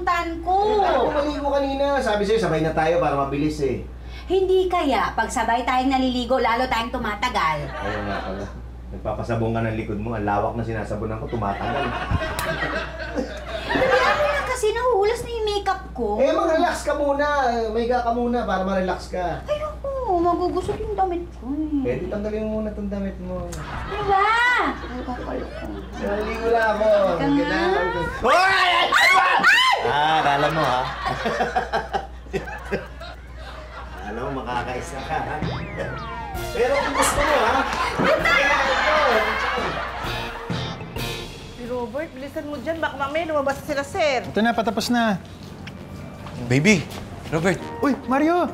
pupuntahan ko. Ako maligo kanina. Sabi sa'yo, sabay na tayo para mabilis eh. Hindi kaya, pag sabay tayong naliligo, lalo tayong tumatagal. Ayun nga pala. Nagpapasabong ka ng likod mo. Ang lawak na sinasabunan ko, tumatagal. Dali ako na kasi nahuhulas na yung makeup ko. eh, mag-relax ka muna. May ka muna para ma-relax ka. Ayoko, magugusot yung damit ko eh. Pwede tanggalin mo muna itong damit mo. Ano ba? Ay, kakaloko. Naligo lang ako. Ka nga. Hoy! Ay! Ay! Ah, akala mo ha? Alam mo, makakaisa ka ha? Pero kung gusto mo ha? Si Robert, bilisan mo dyan. Baka mamaya lumabas na sila, sir. Ito na, patapos na. Baby, Robert, Uy, Mario!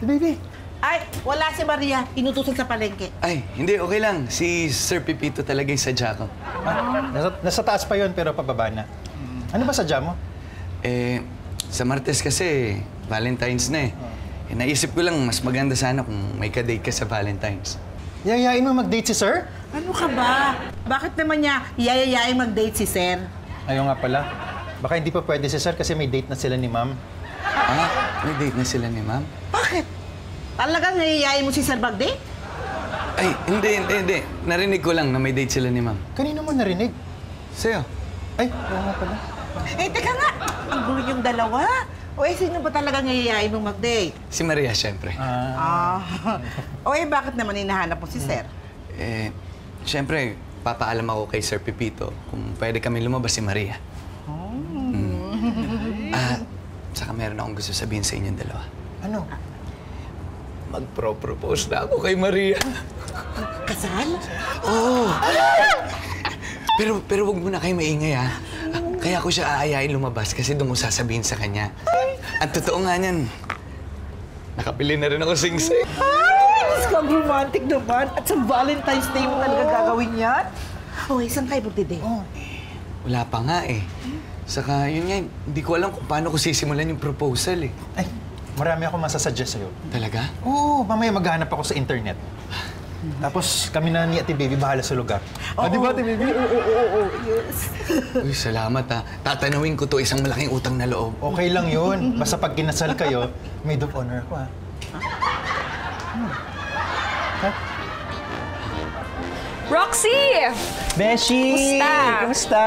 Si baby. Ay, wala si Maria. Inutusan sa palengke. ay, hindi, okay lang. Si Sir Pipito talaga yung sadya ko. Ah, nasa, nasa taas pa yon pero pababa na. Ano ba sadya mo? Eh, sa Martes kasi, Valentine's na eh. eh. Naisip ko lang, mas maganda sana kung may ka-date ka sa Valentine's. Yayain mo mag-date si sir? Ano ka ba? Bakit naman niya yayayain mag-date si sir? Ayaw nga pala. Baka hindi pa pwede si sir kasi may date na sila ni ma'am. Ah, may date na sila ni ma'am? Bakit? Talagang yayayain mo si sir mag-date? Ay, hindi, hindi, hindi. Narinig ko lang na may date sila ni ma'am. Kanino mo narinig? Sa'yo? Ay, oo nga pala. Eh, teka nga. Ang gulo yung dalawa. O eh, sino ba talagang yayayain mo mag-date? Si Maria, syempre. Ah, Ah. o eh, bakit naman hinahanap mo si sir? Eh, syempre, papaalam ako kay Sir Pipito kung pwede kami lumabas si Maria. Mm. Ah, saka meron akong gusto sabihin sa inyong dalawa. ano? Magpro-propose na ako kay Maria. Kasal? Oo. Pero, pero wag mo na kayo maingay, ha? Kaya ko siya aayain lumabas kasi doon ko sasabihin sa kanya. At totoo nga niyan, nakapili na rin ako sing-sing. Ay, ang romantic naman. At sa Valentine's Day mo talaga gagawin yan? O eh, saan kayo magdide? Oh. Wala pa nga eh. Saka yun nga, hindi ko alam kung paano ko sisimulan yung proposal eh. Ay, marami ako masasuggest sa'yo. Talaga? Oo, mamaya maghanap ako sa internet. Tapos kami na ni Ate Baby bahala sa lugar. Oh, di ba, Ate Baby? Oo, oo, oo, oo, yes. Uy, salamat ha. Tatanawin ko to isang malaking utang na loob. Okay lang yun. Basta pag kinasal kayo, maid of honor ko, ha? Roxy! Beshi! Kumusta? Kumusta?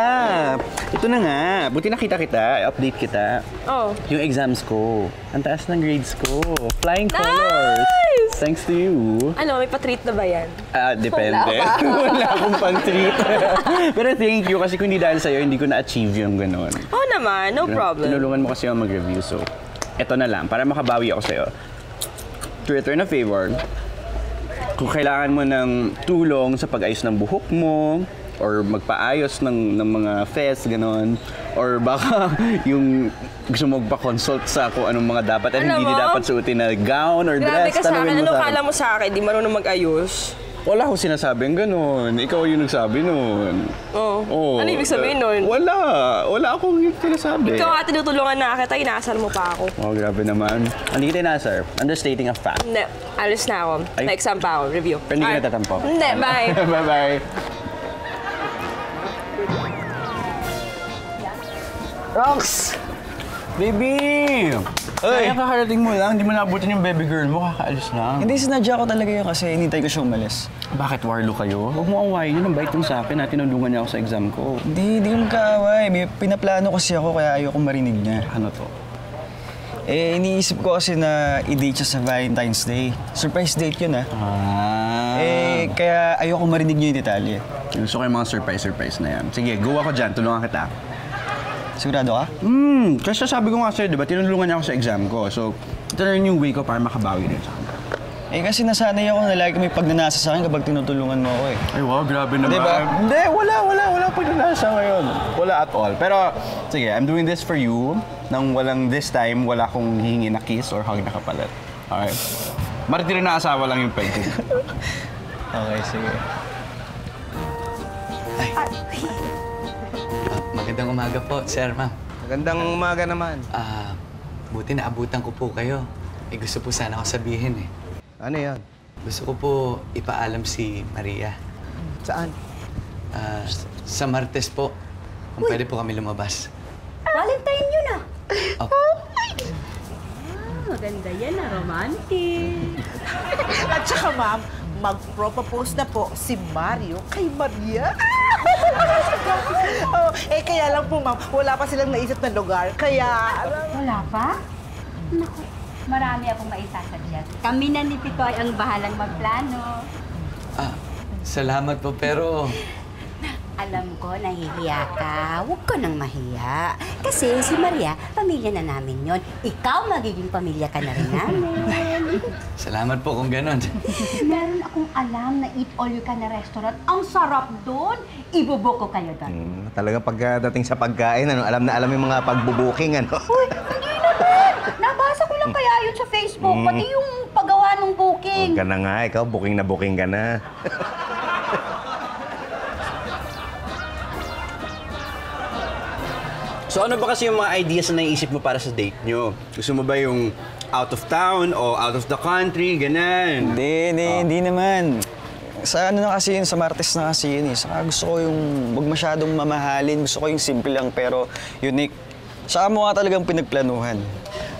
Ito na nga. Buti nakita kita. Update kita. Oh. Yung exams ko. Ang taas ng grades ko. Flying colors. Nice! Thanks to you. Ano, may patreat na ba yan? Ah, depende. Wala. Wala akong pang-treat. Pero thank you kasi kung hindi dahil sa'yo, hindi ko na-achieve yung ganun. Oo naman, no problem. Tinulungan mo kasi ako mag-review. So, eto na lang. Para makabawi ako sa'yo. To return a favor, kung kailangan mo ng tulong sa pag-ayos ng buhok mo, or magpaayos ng, ng mga fest, ganon. Or baka yung gusto mo magpa-consult sa kung anong mga dapat at Alam hindi mo, dapat suotin na gown or Grabe dress. ka sa akin. Ano kala mo sa akin? Di marunong mag-ayos? Wala akong sinasabing ganun. Ikaw yung nagsabi nun. Oo. Oo. Ano ibig sabihin nun? Wala. Wala akong sinasabi. Ikaw nga tinutulungan na kita, inasal mo pa ako. Oh, grabe naman. Hindi kita na, sir. Understating a fact. Hindi, alis na ako. Ay. Na-exam pa ako, review. Pero hindi ka natatampo. Hindi, bye. Bye-bye. Rox! Baby! Ay! Kaya kakarating mo lang, hindi mo naabutin yung baby girl mo, kakaalis lang. Hindi, sinadya ko talaga yun kasi hinintay ko siya umalis. Bakit warlo kayo? Huwag mo awayin yun, ang bait yung sa akin na tinulungan niya ako sa exam ko. Hindi, hindi ko magkaaway. May pinaplano kasi ako kaya ayoko marinig niya. Ano to? Eh, iniisip ko kasi na i-date siya sa Valentine's Day. Surprise date yun ah. Ah. Eh, kaya ayoko marinig niya yung detalye. Gusto ko yung mga surprise-surprise na yan. Sige, go ako dyan, tulungan kita. Sigurado ka? Hmm, kasi sabi ko nga sa'yo, di ba, tinulungan niya ako sa exam ko. So, ito na rin yung way ko para makabawi rin sa kanya. Eh, kasi nasanay ako na lagi may pagnanasa sa akin kapag tinutulungan mo ako eh. Ay, wow, grabe naman. Di ba? Hindi, wala, wala, wala pag nasa ngayon. Wala at all. Pero, sige, I'm doing this for you. Nang walang this time, wala akong hihingi na kiss or hug na kapalit. Okay? Martir na asawa lang yung pwede. Okay, sige. Ah, magandang umaga po, sir, ma'am. Magandang umaga naman. Ah, buti naabutan ko po kayo. Eh, gusto po sana ako sabihin eh. Ano yan? Gusto ko po ipaalam si Maria. Saan? Ah, sa Martes po. Kung pwede po kami lumabas. Valentine yun ah. Opo. Maganda yan ah, romantic. At saka ma'am, mag-propose na po si Mario kay Maria. oh, eh kaya lang po ma'am, wala pa silang naisip na lugar. Kaya... Wala pa? Naku, marami akong maisasuggest. Kami na ni Pitoy ang bahalang magplano. Ah, salamat po, pero... Alam ko, nahihiya ka. Huwag ka nang mahiya. Kasi si Maria, pamilya na namin yon. Ikaw magiging pamilya ka na rin namin. Salamat po kung ganon. Meron akong alam na eat all you can na restaurant. Ang sarap doon. Ibubok ko kayo doon. Hmm, talaga pagdating sa pagkain, ano, alam na alam yung mga pagbubuking, ano? Uy, hindi naman! Nabasa ko lang kaya yun sa Facebook, pati yung paggawa ng booking. Huwag ka na nga, ikaw, booking na booking ka na. So ano ba kasi yung mga ideas na naisip mo para sa date nyo? Gusto mo ba yung out of town o out of the country, ganun? Hindi, hindi, hindi naman. Sa ano na kasi yun, sa Martes na kasi yun eh. Saka gusto ko yung wag masyadong mamahalin. Gusto ko yung simple lang pero unique. Saka mo nga talagang pinagplanuhan.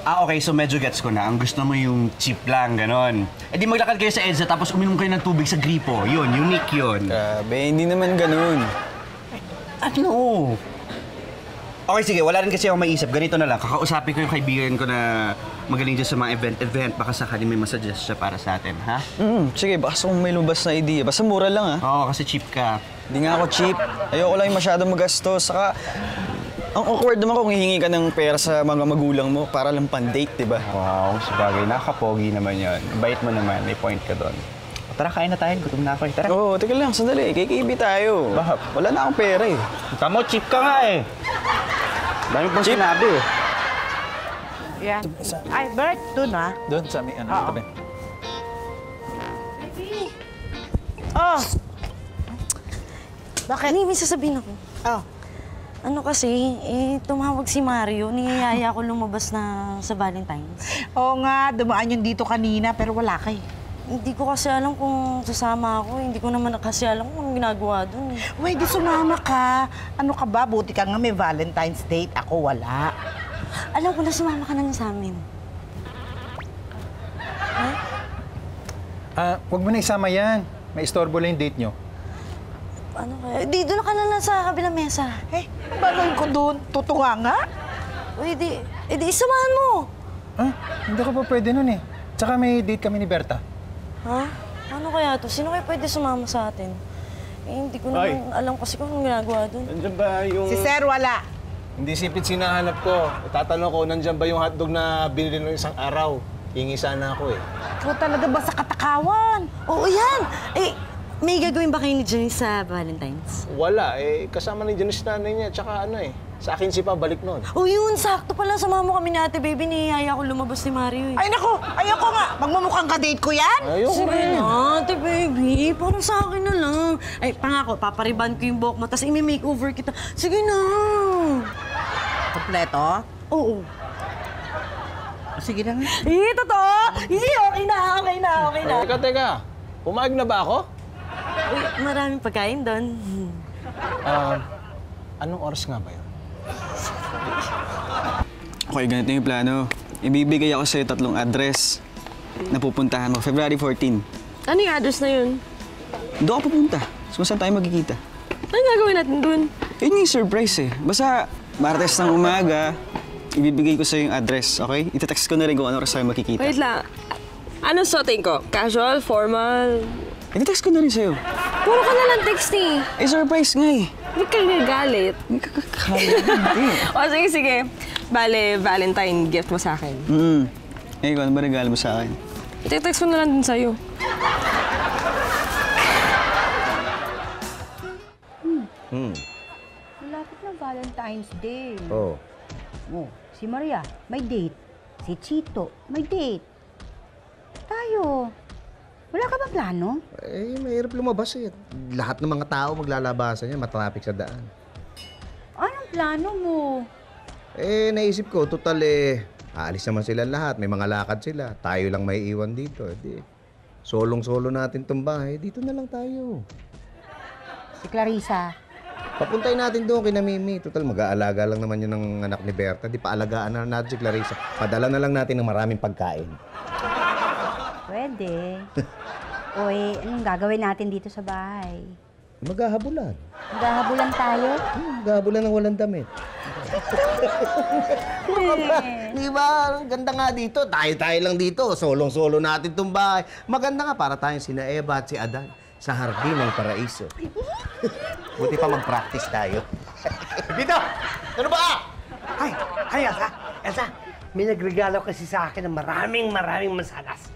Ah, okay. So medyo gets ko na. Ang gusto mo yung cheap lang, ganon. Eh di maglakad kayo sa EDSA tapos uminom kayo ng tubig sa gripo. Yun, unique yun. Grabe, hindi naman ganun. Ano? Okay, sige. Wala rin kasi ako maisip. Ganito na lang. Kakausapin ko yung kaibigan ko na magaling dyan sa mga event-event. Baka sakali may masuggest siya para sa atin, ha? Mm, sige, baka kung may lumabas na idea. Basta mura lang ah. Oo, kasi cheap ka. Hindi nga ako cheap. Ayoko lang yung masyadong magastos. Saka, ang awkward naman kung hihingi ka ng pera sa mga magulang mo para lang pan-date, di ba? Wow, sabagay. Nakakapogi naman yun. Bait mo naman. May point ka doon. Tara, kain na tayo. Gutom na ako. eh. Tara. Oo, teka lang, sandali. KKB tayo. Bakit? Wala na akong pera eh. Tamo, cheap ka nga eh. Dami pang sinabi eh. Yan. Ay, Bert, doon ah. Doon sa may ano, tabi. Oh! Bakit? Ano may sasabihin ako? Oh. Ano kasi, eh, tumawag si Mario. Niyayaya ko lumabas na sa Valentine's. Oo nga, dumaan yun dito kanina pero wala kay. Hindi ko kasi alam kung sasama ako. Hindi ko naman kasi alam kung anong ginagawa dun. eh. Uy, di sumama ka. Ano ka ba? Buti ka nga may Valentine's date. Ako wala. Alam ko na sumama ka na sa amin. Ah, huwag mo na isama yan. May istorbo lang yung date nyo. Ano kaya? Di, doon ka na lang sa kabilang mesa. Eh, balon ko doon. Tutunga nga. Uy, di, eh, di isamahan mo. Ah, hindi ko pa pwede nun eh. Tsaka may date kami ni Berta. Ha? Ano kaya to? Sino kaya pwede sumama sa atin? Eh, hindi ko naman alam kasi kung anong ginagawa dun. Nandiyan ba yung... Si Sir wala. Hindi sipit sinahanap ko. Tatanong ko, nandiyan ba yung hotdog na binili nung isang araw? Hingi sana ako eh. Ikaw talaga ba sa katakawan? Oo, yan! Eh, may gagawin ba kayo ni Janice sa Valentine's? Wala eh. Kasama ni Janice nanay niya. Tsaka ano eh. Sa akin si pa balik noon. Oh, yun! Sakto pala sumama mo kami ni Ate Baby. Niyaya ko lumabas ni Mario eh. Ay, naku! Ayoko nga! Magmumukhang ka-date ko yan! Ayoko Sige rin. na, Ate Baby. Parang sa akin na lang. Ay, pangako, papariban ko yung buhok mo, tapos imi-makeover kita. Sige na! Kompleto? Oo. Sige na nga. Eh, totoo! Hindi, okay na, okay na, okay na. Teka, teka. Pumayag na ba ako? Uy, maraming pagkain doon. Ah, anong oras nga ba yun? Okay, ganito yung plano. Ibibigay ako sa'yo tatlong address na pupuntahan mo. February 14. Ano yung address na yun? Doon ka pupunta. So, saan tayo magkikita? Ano gagawin natin dun? Yun yung surprise eh. Basta, Martes ng umaga, ibibigay ko sa'yo yung address, okay? Itetext ko na rin kung ano oras tayo magkikita. Wait lang. Ano suotin ko? Casual? Formal? Itetext ko na rin sa'yo. Puro ka na lang text eh. Eh, surprise nga eh. Hindi ka nagalit. o sige, sige. Bale, Valentine gift mo sa akin. Mm. Eh, ikaw, ano ba regalo mo sa akin? Ite-text ko na lang din sa'yo. Malapit na Valentine's Day. Oo. Oh, si Maria, may date. Si Chito, may date. Tayo. Wala ka ba plano? Eh, mahirap lumabas eh. Lahat ng mga tao maglalabasan yan, matraffic sa daan. Ano Anong plano mo? Eh, naisip ko, total eh, aalis naman sila lahat. May mga lakad sila. Tayo lang may iwan dito. Eh, di, solong-solo natin tong bahay. Dito na lang tayo. Si Clarissa. Papuntayin natin doon kina Mimi. Total, mag-aalaga lang naman yun ng anak ni Berta. Di paalagaan na natin si Clarissa. Padala na lang natin ng maraming pagkain. Pwede. Uy, anong gagawin natin dito sa bahay? Maghahabulan. Maghahabulan tayo? Hmm, maghahabulan ng walang damit. Di ba? Ang ganda nga dito. Tayo-tayo lang dito. Solong-solo natin tong bahay. Maganda nga para tayong sina Eva at si Adan sa hardin ng paraiso. Buti pa mag-practice tayo. Dito! Ano ba? Ay, ay, Elsa. Elsa, may nagregalo kasi sa akin ng maraming maraming mansanas.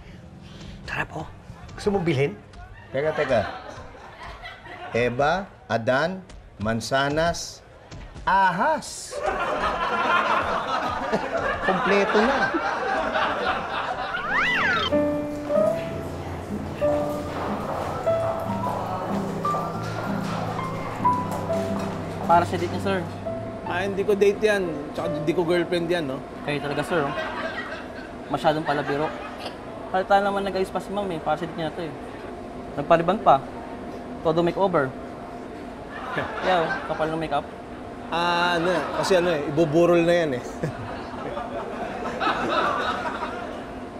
Tara po. Gusto mo bilhin? Teka, teka. Eva, Adan, Mansanas, Ahas. Kompleto na. Para sa date niya, sir. Ah, hindi ko date yan. Tsaka hindi ko girlfriend yan, no? Kayo talaga, sir. oh. Masyadong palabiro. Halata naman nag-ayos pa si ma'am eh. Para sa niya na to eh. Nagpariban pa. Todo makeover. Kaya, oh, kapal ng makeup. Ah, ano yan. Kasi ano eh, ibuburol na yan eh.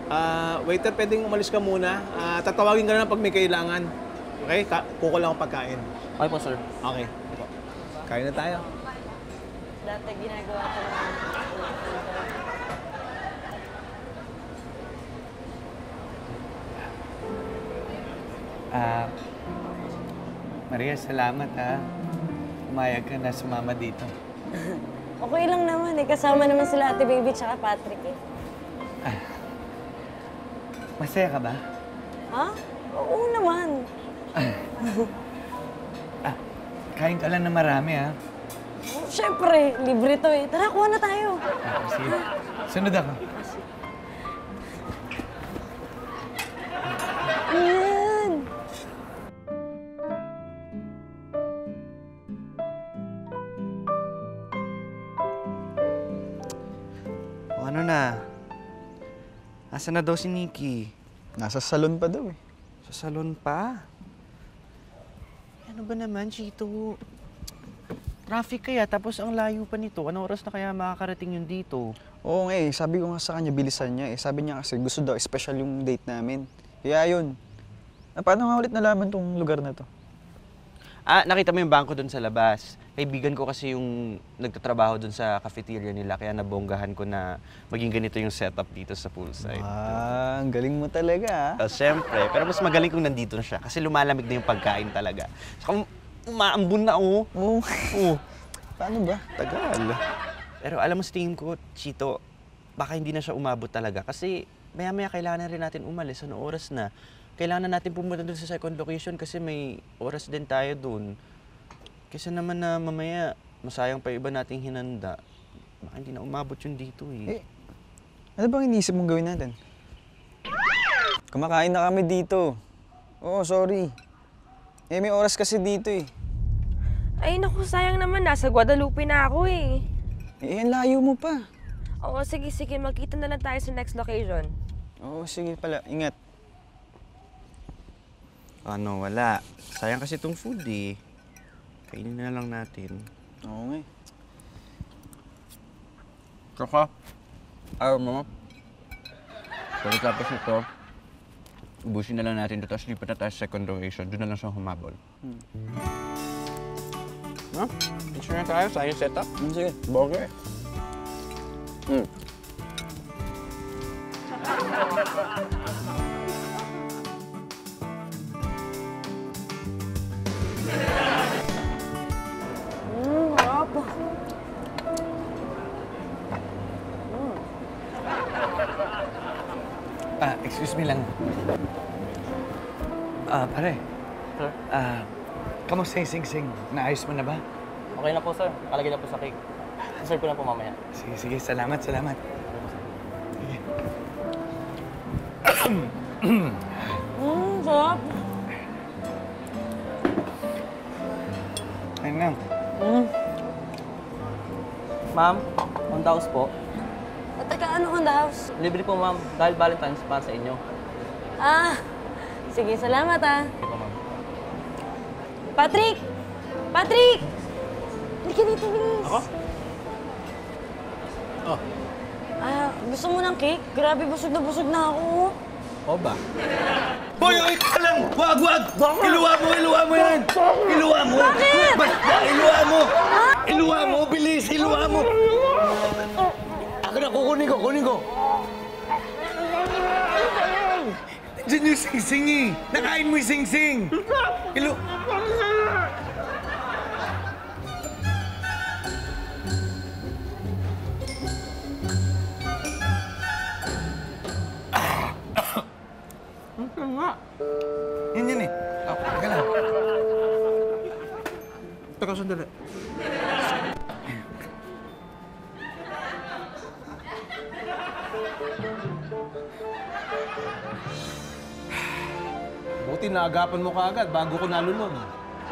Ah, waiter, pwedeng umalis ka muna. Ah, tatawagin ka na lang pag may kailangan. Okay? Ka kuko lang ako pagkain. Okay po, sir. Okay. Kain na tayo. Dati ginagawa ko Ah, Maria, salamat ha. Umayag ka na sumama dito. Okay lang naman eh. Kasama naman sila Ate Baby tsaka Patrick eh. Masaya ka ba? Ha? Oo naman. Kain ka lang na marami ha. Siyempre, libre to eh. Tara, kuha na tayo. Ah, sige. Sunod ako. Asa na daw si Nikki? Nasa salon pa daw eh. Sa salon pa? Ano ba naman, Chito? Traffic kaya, tapos ang layo pa nito. Anong oras na kaya makakarating yun dito? Oo nga eh, sabi ko nga sa kanya, bilisan niya eh. Sabi niya kasi gusto daw, special yung date namin. Kaya yun. Ah, paano nga ulit nalaman tong lugar na to? Ah, nakita mo yung bangko doon sa labas. Kaibigan ko kasi yung nagtatrabaho doon sa cafeteria nila, kaya nabonggahan ko na maging ganito yung setup dito sa poolside. Ah, ang galing mo talaga ah. Uh, Siyempre, pero mas magaling kung nandito na siya kasi lumalamig na yung pagkain talaga. Saka umaambun na oh. Oo. Oh. Paano ba? Tagal. Pero alam mo sa tingin ko, Chito, baka hindi na siya umabot talaga kasi maya-maya kailangan na rin natin umalis. Ano oras na? Kailangan na natin pumunta doon sa second location kasi may oras din tayo doon. Kasi naman na mamaya, masayang pa iba nating hinanda. Baka hindi na umabot yun dito eh. Eh, ano bang iniisip mong gawin natin? Kumakain na kami dito. Oo, sorry. Eh, may oras kasi dito eh. Ay, naku, sayang naman. Nasa Guadalupe na ako eh. Eh, ang layo mo pa. Oo, sige, sige. Magkita na lang tayo sa next location. Oo, sige pala. Ingat. Ano, wala. Sayang kasi itong food eh. Kainin na lang natin. Oo nga eh. Tsaka, ayaw mo. Pagkatapos nito, ubusin na lang natin ito, tapos lipat na tayo sa second location. Doon na lang siya humabol. Hmm. No? Picture na tayo sa yung setup. Hmm, sige. Burger. Hmm. Lang. Ah, pare. Sir? Ah, kamusta yung sing-sing? Naayos mo na ba? Okay na po, sir. Nakalagay na po sa cake. Serve ko na po mamaya. Sige, sige. Salamat, salamat. Mm, sarap. Ayun na. Mm. Ma'am, on house po. Teka, ano on the house? Libre po, ma'am. Dahil Valentine's para sa inyo. Ah, sige, salamat ah. Sige po, ma'am. Patrick! Patrick! Hindi ka dito, bilis. Ako? Oh, Ah, gusto mo ng cake? Grabe, busog na busog na ako. o ba? Hoy, hoy, ka lang! Wag, wag! Iluwa mo, iluwa mo yan! Iluwa mo! Bakit? Basta, iluwa mo! Iluwa mo, bilis! Iluwa mo! Kukunin ko, kunin ko! Diyan yung sing-sing eh! Nakain mo yung sing-sing! Ilu... Yan yan eh. Oh. Teka, sandali. Buti naagapan mo kaagad bago ko nalulong.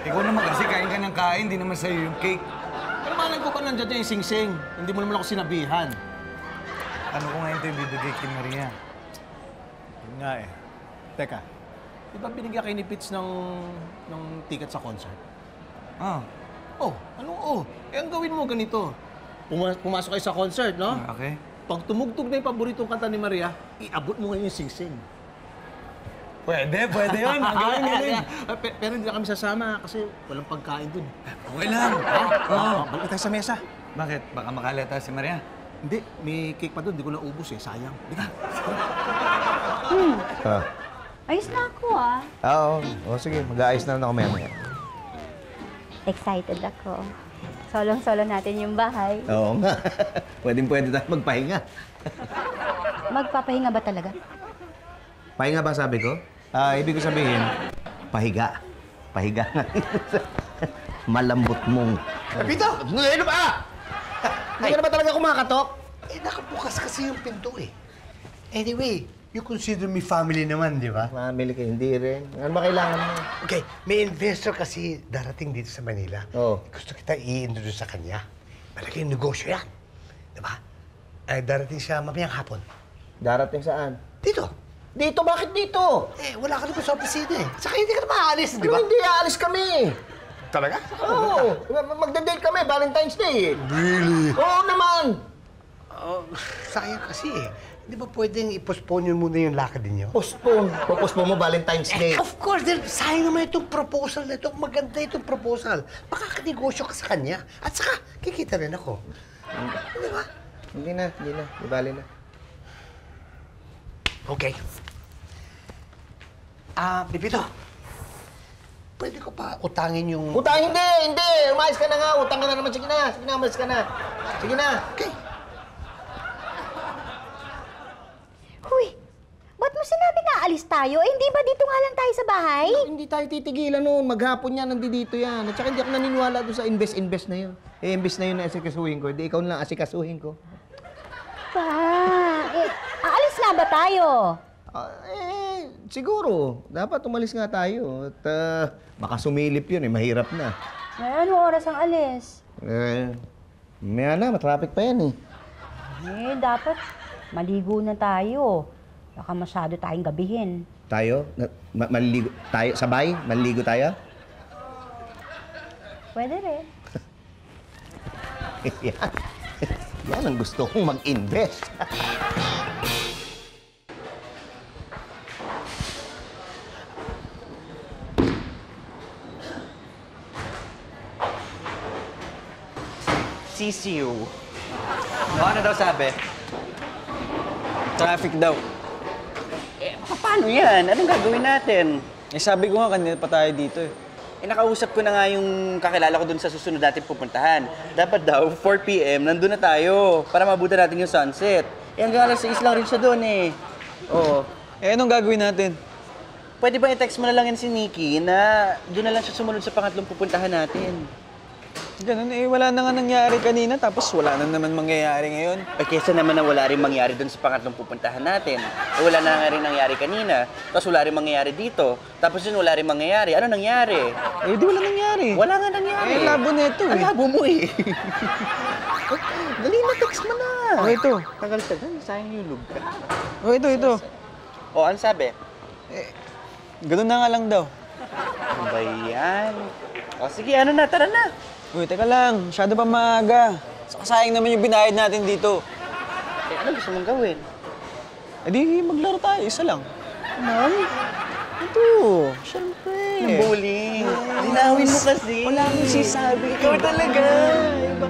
Ikaw naman kasi kain ka ng kain, di naman sa'yo yung cake. Pero malang ko pa nandiyan yung sing-sing. Hindi mo naman ako sinabihan. Ano ko ngayon ito yung bibigay kay Maria? Yun nga eh. Teka, di ba binigyan kayo ni Pitts ng, ng ticket sa concert? Ah. Oh, anong oh? Eh, ang gawin mo ganito. Puma- pumasok kayo sa concert, no? Okay. Pag tumugtog na yung paboritong kanta ni Maria, iabot mo ngayon yung sing-sing. Pwede, pwede yun. Magaling, galing. Ah, pe- Pero hindi na kami sasama kasi walang pagkain dun. Okay lang. Ha? Oo. Balik tayo sa mesa. Bakit? Baka makalata si Maria. Hindi, may cake pa doon. Hindi ko naubos eh. Sayang. Halika. Ah. Ayos na ako ah. Oo. O sige, mag-aayos na lang ako maya Excited ako. Solong-solo natin yung bahay. Oo nga. Pwedeng pwede tayo magpahinga. Magpapahinga ba talaga? Pahinga ba sabi ko? Ah, ibig ko sabihin, pahiga. Pahiga nga. Malambot mong... Kapito! Ano ba? Hindi ka na ba talaga kumakatok? Eh, nakabukas kasi yung pinto eh. Anyway, you consider me family naman, di ba? Family ka, hindi rin. Ano ba kailangan mo? Okay, may investor kasi darating dito sa Manila. Oo. Gusto kita i-introduce sa kanya. Malaking negosyo yan. Di ba? Eh, darating siya mamayang hapon. Darating saan? Dito. Dito? Bakit dito? Eh, wala ka naman sa opisina eh. Saka hindi ka na maaalis, di ba? Ano hindi? Aalis kami. Talaga? Oo. Ma- Magda-date kami, Valentine's Day eh. Really? Oo naman. Oh, sayang kasi eh. Di ba pwedeng i-postpone yun muna yung lakad ninyo? Postpone. Postpone mo Valentine's Day. Eh, of course, dahil sayang naman itong proposal na ito. Maganda itong proposal. Makakanegosyo ka sa kanya. At saka, kikita rin ako. Di ba? Hindi na, hindi na. Di bali na. Okay. Ah, Pipito. Pwede ko pa utangin yung... Utang hindi, hindi. Umayos ka na nga. Utang ka na naman. Sige na, sige na, umayos ka na. Sige na. Okay. Huy! Ba't mo sinabi na alis tayo? Eh, hindi ba dito nga lang tayo sa bahay? Hindi tayo titigilan noon. Maghapon yan, nandito yan. At saka hindi ako naniniwala doon sa invest-invest na yun. Eh, invest na yun na asikasuhin ko. Hindi, ikaw na lang asikasuhin ko. Pa, eh, aalis na ba tayo? Ah, eh, siguro. Dapat umalis nga tayo. At ah, baka sumilip yun eh. Mahirap na. Eh, ano oras ang alis? Eh, maya na. Matraffic pa yan eh. Eh, dapat maligo na tayo. Baka masyado tayong gabihin. Tayo? Na, ma- maliligo, tayo? Sabay? Maliligo tayo? Pwede rin. yan. yan ang gusto kong mag-invest. CCU. O, ano daw sabi? Traffic daw. Paano yan? Anong gagawin natin? Eh, sabi ko nga kanina pa tayo dito eh. Eh, nakausap ko na nga yung kakilala ko dun sa susunod natin pupuntahan. Dapat daw, 4 p.m., nandun na tayo para mabuta natin yung sunset. Eh, hanggang alas 6 lang rin siya doon eh. Oo. Eh, anong gagawin natin? Pwede ba i-text mo na lang yan si Nikki na doon na lang siya sumunod sa pangatlong pupuntahan natin? Ganun eh, wala na nga nangyari kanina tapos wala na naman mangyayari ngayon. Ay, kesa naman na wala rin mangyari doon sa pangatlong pupuntahan natin. Eh, wala na nga rin nangyari kanina. Tapos wala rin mangyayari dito. Tapos yun, wala rin mangyayari. Ano nangyari? Eh, di wala nangyari. Wala nga nangyari. Eh, labo na ito Ang eh. labo mo eh. Dali na, text mo na. Oh, ito. Tagal-tagal, sayang yung ka. Oh, ito, ito. O, ano sabi? Ganun na nga lang daw. Ano ba yan? O, sige, ano na, tara na. Uy, teka lang. Masyado pa maaga. Sayang naman yung binayad natin dito. Eh, ano gusto mong gawin? Eh di, maglaro tayo. Isa lang. Ma'am? Ito. Siyempre. Yung bowling. Linawin mo kasi. Wala akong sisabi. Ikaw talaga. Iba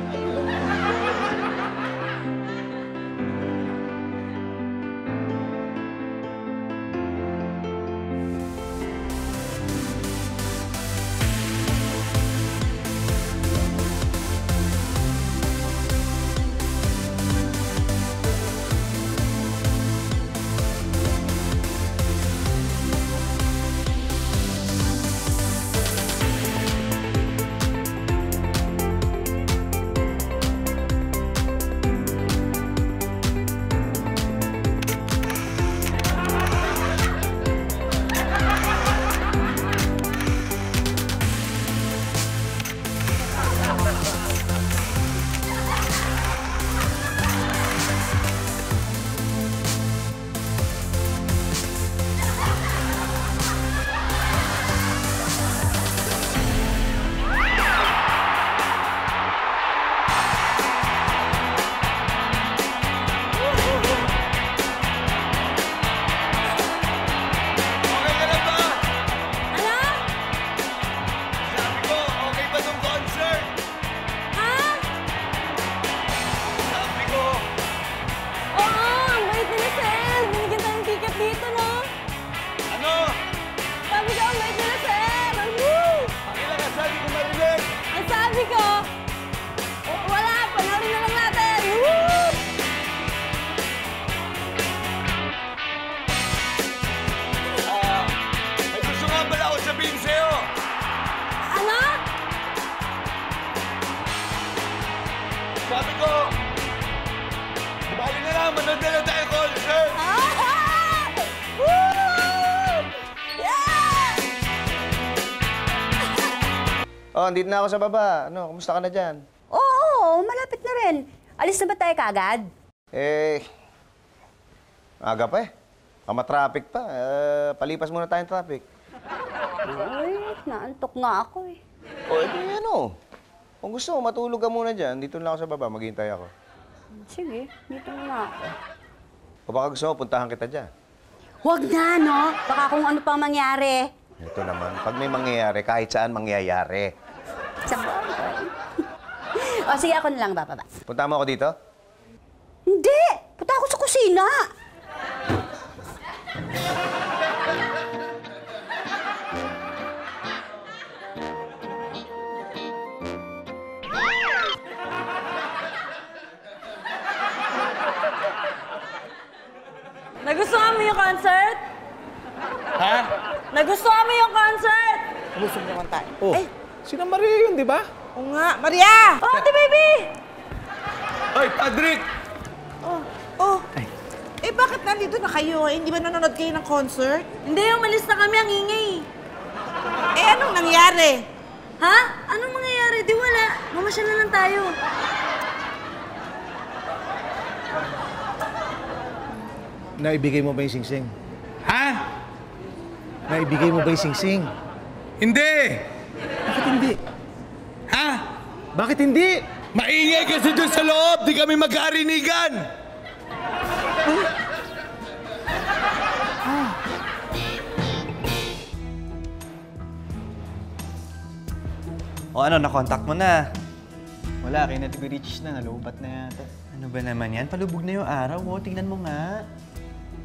Sabi ko, bali na lang, manood na lang tayo concert. Ah! Oh, andito na ako sa baba. Ano, kumusta ka na dyan? Oo, malapit na rin. Alis na ba tayo kaagad? Eh, aga pa eh. Pama-traffic pa. Eh, palipas muna tayong traffic. Ay, naantok nga ako eh. O, edi ano? Kung gusto mo, matulog ka muna dyan. Dito lang ako sa baba, maghihintay ako. Sige, dito na. O baka gusto mo, puntahan kita dyan. Huwag na, no? Baka kung ano pang mangyari. Ito naman, pag may mangyayari, kahit saan mangyayari. Sa bagay. o sige, ako na lang bababa. Punta mo ako dito? Hindi! Punta ako sa kusina! Yung concert? Ha? Nagustuhan mo yung concert? Umusog naman tayo. Oh, Eh, sino Maria yun, di ba? oo nga. Maria! Oh, ate baby! Ay, Padrik! Oh, oh. Eh, bakit nandito na kayo? Eh, hindi ba nanonood kayo ng concert? Hindi, umalis na kami ang ingay. Eh, anong nangyari? Ha? Anong mangyayari? Di wala. Mamasyal na lang tayo. Naibigay mo ba yung singsing? Ha? Naibigay mo ba yung singsing? Hindi! Bakit hindi? Ha? Bakit hindi? Maingay kasi doon sa loob! Di kami magkarinigan! O ano, nakontak mo na. Wala, kay Nati Birichis na. Nalubat na yata. Ano ba naman yan? Palubog na yung araw mo. Tingnan mo nga.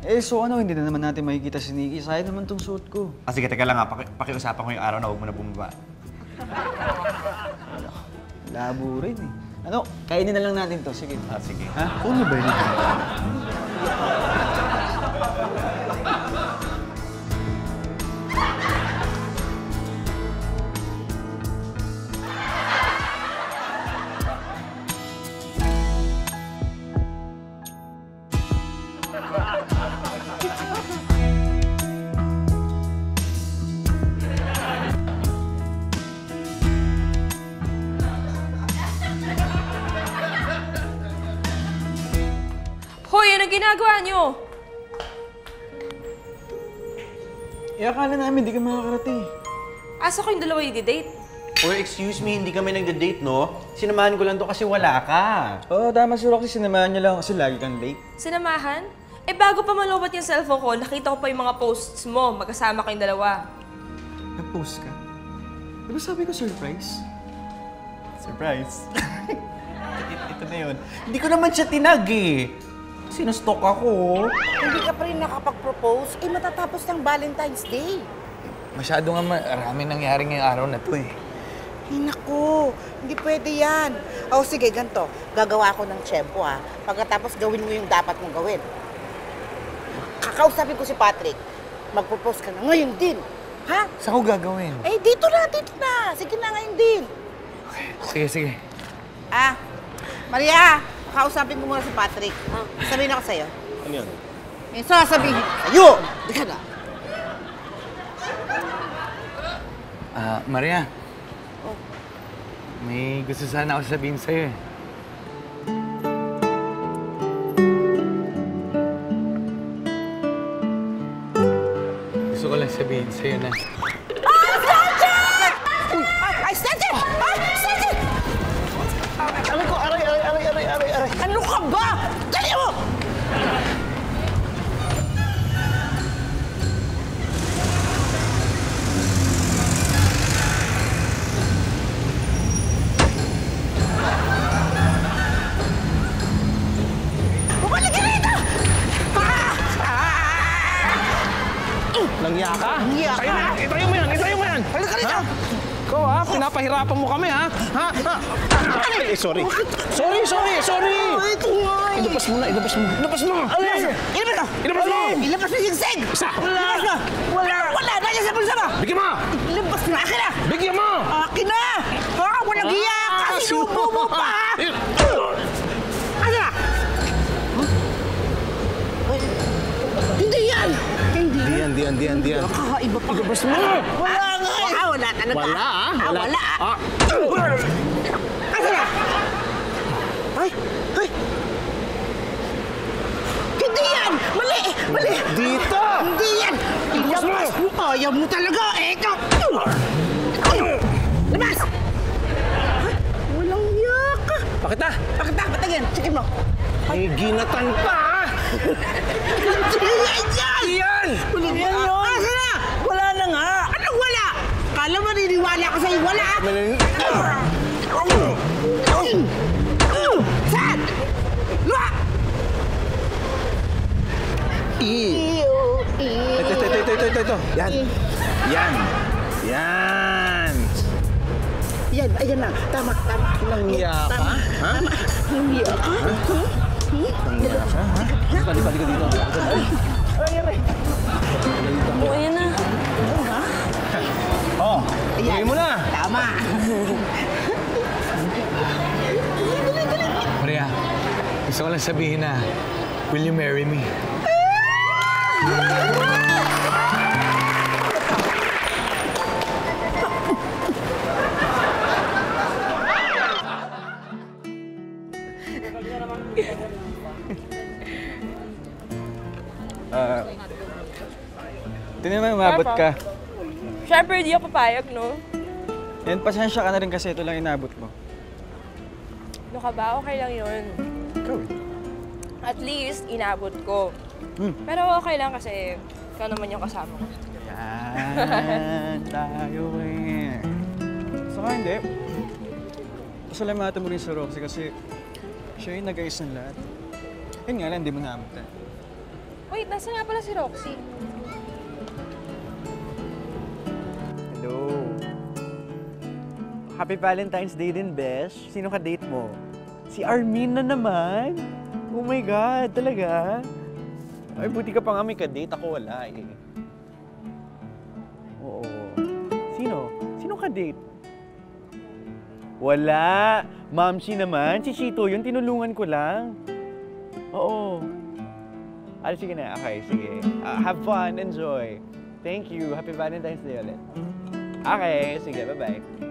Eh, so ano, hindi na naman natin makikita si Nikki. Sayang naman tong suot ko. Ah, sige, teka lang nga. Paki pakiusapan ko yung araw na huwag mo na bumaba. Labo rin eh. Ano, kainin na lang natin to. Sige. Ah, sige. Ha? Ano ba yun? Ginagawa niyo? Eh, akala namin di ka makakarating. Asa kayong dalawa i-date? Oh, excuse me, hindi kami nagde-date, no? Sinamahan ko lang to kasi wala ka. Oo, oh, tama si Roxy. Sinamahan niya lang kasi lagi kang late. Sinamahan? Eh bago pa malobot yung cellphone ko, nakita ko pa yung mga posts mo. Magkasama kayong dalawa. Nag-post ka? Di ba sabi ko surprise? Surprise. ito, ito na yun. Hindi ko naman siya tinag eh. Sinustok ako. Hindi ka pa rin nakapag-propose, eh matatapos ng Valentine's Day. Masyado nga marami nangyari ngayong araw na to eh. Ay, naku, hindi pwede yan. O sige, ganito. Gagawa ako ng tiyempo ha. Pagkatapos gawin mo yung dapat mong gawin. Kakausapin ko si Patrick. Mag-propose ka na ngayon din. Ha? Saan ko gagawin? Eh, dito na, dito na. Sige na ngayon din. Sige, sige. Ah, Maria, kausapin ko muna si Patrick. Sabihin ako sa'yo. Ano yun? May sasabihin ko sa'yo. Di ka na. Ah, Maria. May gusto sana ako sabihin sa'yo eh. Gusto ko lang sabihin sa'yo na Langya ka? Langya ka? Mo yan! Itayo mo yan! Itayo mo yan! Halika rito! Ikaw ha, pinapahirapan mo kami ha? Ha? ha? Ay, sorry. Sorry, sorry, sorry! Ito nga eh. Ilabas mo na, ilabas mo. Ilabas mo! Ilabas! Ilabas mo! Ilabas mo! Ilabas mo yung sing! Isa! Ilabas mo! Wala! Wala! Nandiyan sa bulsa mo! Bigyan mo! Ilabas mo! Akin na! Bigyan mo! Akin na! Ha? Walang hiya ka! Sinubo mo pa! Hindi Di yan, di yan, di yan, di yan. Kakaiba pa. Ilabas mo! Wala nga eh! Ah, wala talaga. Wala ah! Wala ah. Na! Ay! Ay! Hindi yan! Mali! Mali! Dito! Hindi yan! Ilabas mo! Ayaw mo talaga! Ito! Labas! Ay, Walang yak! Bakit na? Bakit na? Patingin! Sige mo! May ginatan pa! Ah! Yan yan! Yan! Walang yan yun! Asa na? Wala na nga! Anong wala? Kala mo niniwala ka sa'yo wala? Saan? Luwa! Ito, ito, ito, ito, ito, ito. Yan. Yan. Yan. Yan, ayan lang. Tama, tama. Langya ka? Tama. Ha? Tama. Langya ka? Langya ka, ha? Dali, dali ka dito. Ay, aray. Oo, yan na. Oh, Ayan. gawin mo na. Tama. Maria, gusto ko lang sabihin na, will you marry me? Umabot ka. Siyempre, hindi ako papayag, no? Yan, pasensya ka na rin kasi ito lang inabot mo. Ano ka ba? Okay lang yun. Ikaw eh. At least, inabot ko. Hmm. Pero okay lang kasi ikaw naman yung kasama ko. Yan, tayo eh. Saka hindi. Pasalamatan mo rin sa Roxy kasi siya yung nag-ayos ng lahat. Yun nga lang, hindi mo naamutan. Wait, nasa nga pala si Roxy? Hello. Happy Valentine's Day din, Besh. Sino ka date mo? Si Armin na naman. Oh my God, talaga? Ay, buti ka pa nga may ka-date. Ako wala eh. Oo. Sino? Sino ka-date? Wala. Mamsi naman. Si Chito yun. Tinulungan ko lang. Oo. Ah, sige na. Okay, sige. Ah, have fun. Enjoy. Thank you. Happy Valentine's Day ulit. ok xin chào các bạn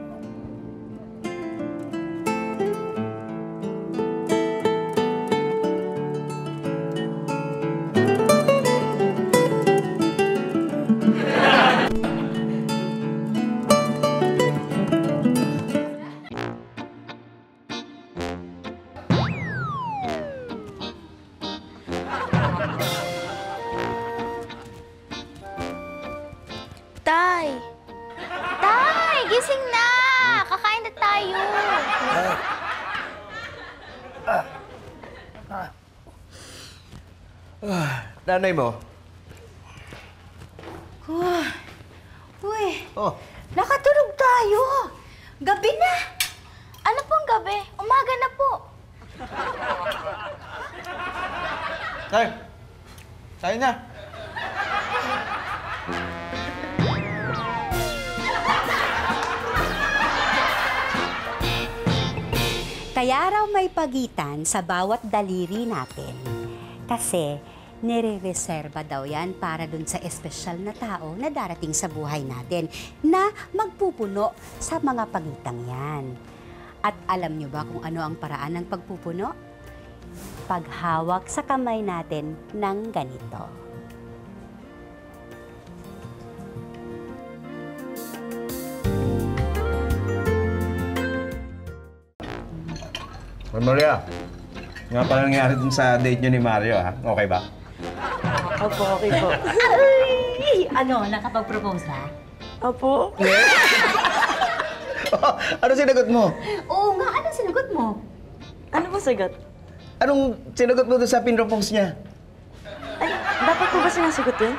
die. Gising na! Kakain na tayo! Ah. Ah. Ah. Nanay mo? Uh. Uy! Oh. Nakatulog tayo! Gabi na! Ano pong gabi? Umaga na po! Tay! Tayo na! Kaya raw may pagitan sa bawat daliri natin. Kasi nire-reserva daw yan para dun sa espesyal na tao na darating sa buhay natin na magpupuno sa mga pagitang yan. At alam nyo ba kung ano ang paraan ng pagpupuno? Paghawak sa kamay natin ng ganito. Maria. Nga pala nangyari dun sa date nyo ni Mario, ha? Okay ba? Opo, okay po. Ay! Ano, nakapag-propose ha? Opo. ano sinagot mo? Oo nga, anong sinagot mo? Ano ba sagot? Anong sinagot mo dun sa pinropose niya? Ay, dapat po ba sinasagot yun?